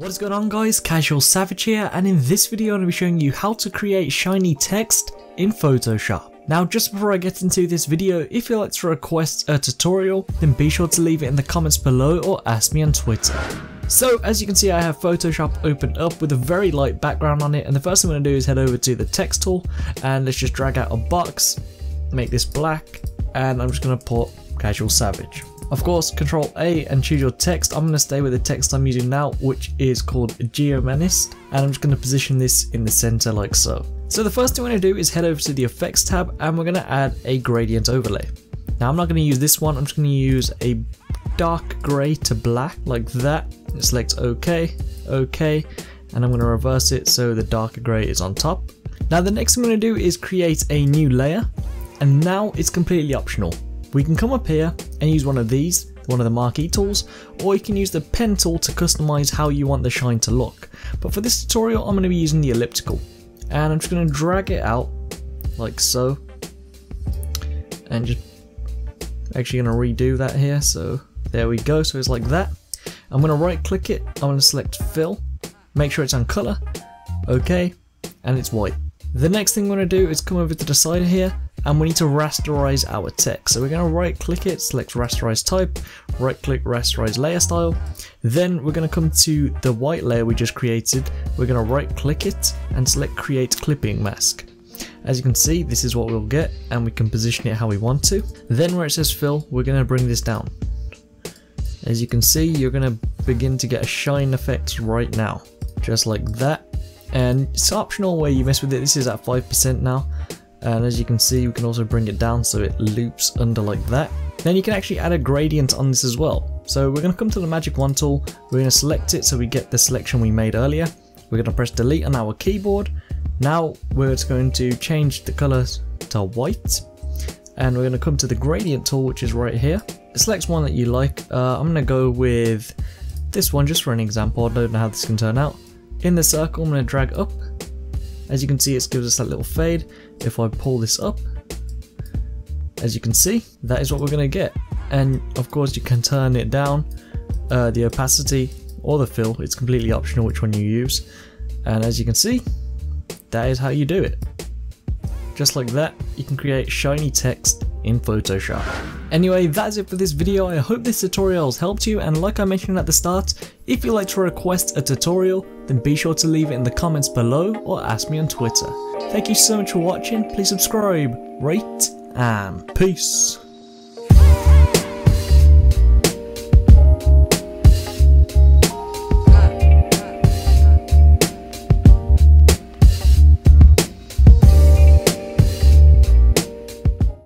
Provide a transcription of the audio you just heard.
What is going on guys, Casual Savage here and in this video I'm going to be showing you how to create shiny text in Photoshop. Now just before I get into this video, if you'd like to request a tutorial then be sure to leave it in the comments below or ask me on Twitter. So as you can see I have Photoshop opened up with a very light background on it and the first thing I'm going to do is head over to the text tool and let's just drag out a box, make this black and I'm just going to put Casual Savage. Of course, Control A and choose your text. I'm going to stay with the text I'm using now, which is called Geomanist, and I'm just going to position this in the center like so. So the first thing we're going to do is head over to the Effects tab, and we're going to add a gradient overlay. Now I'm not going to use this one, I'm just going to use a dark grey to black, like that. Select OK, OK, and I'm going to reverse it so the darker grey is on top. Now the next thing I'm going to do is create a new layer, and now it's completely optional. We can come up here and use one of these, one of the marquee tools, or you can use the pen tool to customize how you want the shine to look. But for this tutorial I'm going to be using the elliptical. And I'm just going to drag it out like so. And just actually going to redo that here so there we go. So it's like that. I'm going to right click it, I'm going to select fill, make sure it's on color, okay, and it's white. The next thing I'm going to do is come over to the side here and we need to rasterize our text. So we're going to right click it, select rasterize type, right click rasterize layer style. Then we're going to come to the white layer we just created. We're going to right click it and select create clipping mask. As you can see, this is what we'll get and we can position it how we want to. Then where it says fill, we're going to bring this down. As you can see, you're going to begin to get a shine effect right now, just like that. And it's optional where you mess with it. This is at 5% now and as you can see we can also bring it down so it loops under like that. Then you can actually add a gradient on this as well. So we're going to come to the magic wand tool, we're going to select it so we get the selection we made earlier. We're going to press delete on our keyboard. Now we're just going to change the colours to white and we're going to come to the gradient tool which is right here. Select one that you like. Uh, I'm going to go with this one just for an example. I don't know how this can turn out. In the circle I'm going to drag up. As you can see it gives us that little fade if I pull this up, as you can see, that is what we're going to get. And of course you can turn it down, uh, the opacity or the fill, it's completely optional which one you use. And as you can see, that is how you do it. Just like that, you can create shiny text in Photoshop. Anyway, that's it for this video. I hope this tutorial has helped you and like I mentioned at the start, if you'd like to request a tutorial, then be sure to leave it in the comments below or ask me on Twitter. Thank you so much for watching, please subscribe, rate, and peace.